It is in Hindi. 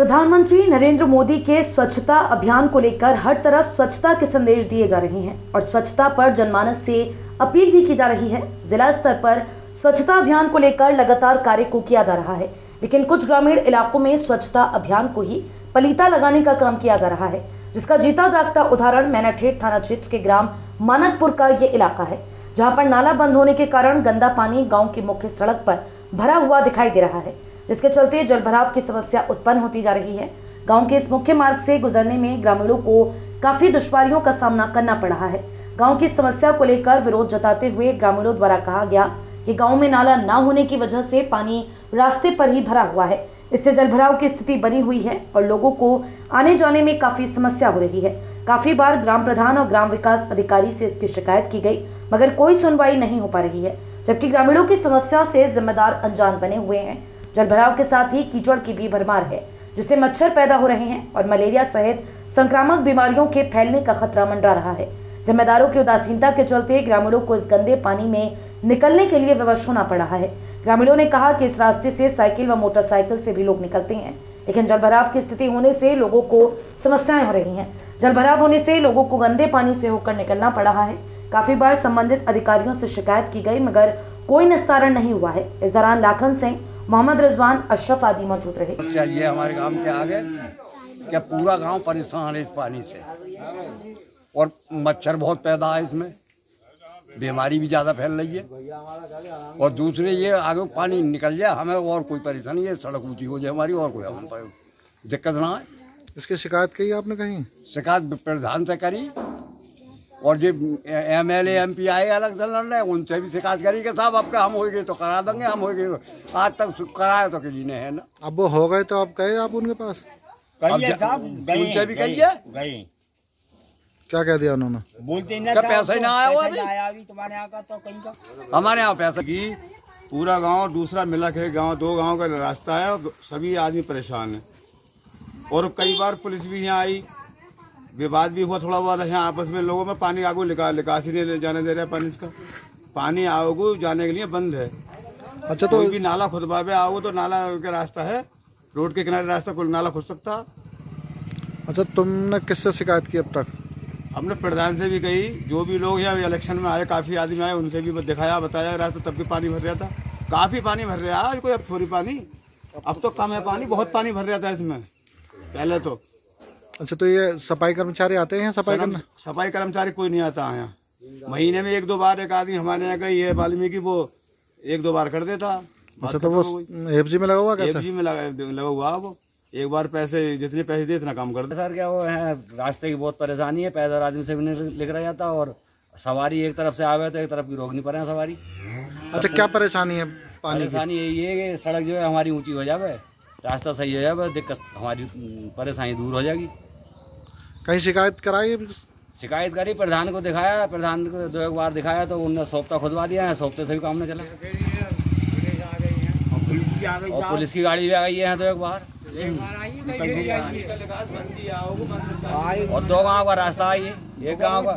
प्रधानमंत्री नरेंद्र मोदी के स्वच्छता अभियान को लेकर हर तरफ़ स्वच्छता के संदेश दिए जा रहे हैं और स्वच्छता पर जनमानस से अपील भी की जा रही है। जिला स्तर पर स्वच्छता अभियान को लेकर लगातार कार्य को किया जा रहा है, लेकिन कुछ ग्रामीण इलाकों में स्वच्छता अभियान को ही पलीता लगाने का काम किया जा रहा है, जिसका जीता जागता उदाहरण मैनाठेट थाना क्षेत्र के ग्राम मानकपुर का ये इलाका है, जहाँ पर नाला बंद होने के कारण गंदा पानी गाँव की मुख्य सड़क पर भरा हुआ दिखाई दे रहा है। जिसके चलते जलभराव की समस्या उत्पन्न होती जा रही है। गाँव के इस मुख्य मार्ग से गुजरने में ग्रामीणों को काफ़ी दुश्वारियों का सामना करना पड़ रहा है। गाँव की समस्या को लेकर विरोध जताते हुए ग्रामीणों द्वारा कहा गया कि गाँव में नाला न होने की वजह से पानी रास्ते पर ही भरा हुआ है। इससे जलभराव की स्थिति बनी हुई है और लोगों को आने जाने में काफ़ी समस्या हो रही है। काफ़ी बार ग्राम प्रधान और ग्राम विकास अधिकारी से इसकी शिकायत की गई, मगर कोई सुनवाई नहीं हो पा रही है, जबकि ग्रामीणों की समस्या से जिम्मेदार अनजान बने हुए हैं। जलभराव के साथ ही कीचड़ की भी भरमार है, जिससे मच्छर पैदा हो रहे हैं और मलेरिया सहित संक्रामक बीमारियों के फैलने का खतरा मंडरा रहा है। जिम्मेदारों की उदासीनता के चलते ग्रामीणों को इस गंदे पानी में निकलने के लिए विवश होना पड़ रहा है। ग्रामीणों ने कहा कि इस रास्ते से साइकिल व मोटरसाइकिल से भी लोग निकलते हैं, लेकिन जलभराव की स्थिति होने से लोगों को समस्याएँ हो रही हैं। जलभराव होने से लोगों को गंदे पानी से होकर निकलना पड़ रहा है। काफ़ी बार संबंधित अधिकारियों से शिकायत की गई, मगर कोई निस्तारण नहीं हुआ है। इस दौरान लाखन सिंह मोहम्मद रिजवान अशरफ आदि मौजूद रहे। चाहिए हमारे गाँव के आगे? क्या पूरा गाँव परेशान है इस पानी से? और मच्छर बहुत पैदा है इसमें। बीमारी भी ज़्यादा फैल रही है। और दूसरे ये आगे पानी निकल जाए हमें और कोई परेशानी है? सड़क ऊँची हो जाए हमारी और कोई हम दिक्कत ना आए। इसकी शिकायत कही आपने कहीं? शिकायत प्रधान से करी। और जो एम एल एम पी आए अलग से लड़ रहे उनसे भी शिकायत करी कि साहब आपका हम हो गए तो करा देंगे हम हो गए आज तक कराया तो किसी ने है ना? अब वो हो गए तो आप गए आप उनके पास। उनसे भी कहिए। क्या कह दिया उन्होंने? बोलते ही ना क्या पैसा ही तो ना आया हुआ अभी? तुम्हारे यहाँ का तो कहीं का? हमारे यहाँ पैसा कि पूरा गाँव दूसरा मिला के गाँव दो गाँव का रास्ता है और सभी आदमी परेशान है। और कई बार पुलिस भी यहाँ आई। विवाद भी हुआ थोड़ा बहुत यहाँ आपस में लोगों में पानी आगू निकाल निकासी नहीं जाने दे रहा है पानी इसका। पानी आगू जाने के लिए बंद है। अच्छा तो भी नाला खुदवा पे आओ तो नाला का रास्ता है। रोड के किनारे रास्ता कोई नाला खुद सकता। अच्छा तुमने किससे शिकायत की अब तक? हमने प्रधान से भी कही जो भी लोग यहाँ इलेक्शन में आए काफ़ी आदमी आए उनसे भी दिखाया बताया रास्ता तब भी पानी भर रहा था। काफ़ी पानी भर रहा है आज कोई अब थोड़ी पानी। अब तो कम है पानी बहुत पानी भर रहा था इसमें पहले तो। अच्छा तो ये सफ़ाई कर्मचारी आते हैं सफ़ाई करने सफ़ाई कर्मचारी कोई नहीं आता यहाँ। महीने में एक दो बार एक आदमी हमारे यहाँ गई है वाल्मीकि वो एक दो बार कर देता। अच्छा तो वो एफजी में लगा हुआ कैसे? एफजी में लगा लगा हुआ वो। एक बार पैसे जितने पैसे दे इतना काम कर दे। सर क्या वो है रास्ते की बहुत परेशानी है पैदल आदमी से भी नहीं लिख रहा जाता और सवारी एक तरफ़ से आवे तो एक तरफ़ की रोक नहीं पा रहे सवारी। अच्छा क्या परेशानी है पानी की? परेशानी यही है कि सड़क जो है हमारी ऊँची हो जाए रास्ता सही हो जाए दिक्कत हमारी परेशानी दूर हो जाएगी। कहीं शिकायत कराई? अभी? शिकायत करी प्रधान को दिखाया प्रधान को दो एक बार दिखाया तो उन्होंने सोपता खुदवा दिया है सोपते से भी काम नहीं चला। और पुलिस भी आ गई और पुलिस की गाड़ी भी आ गई है दो एक बार। और दो गाँव का रास्ता है ये एक गाँव का।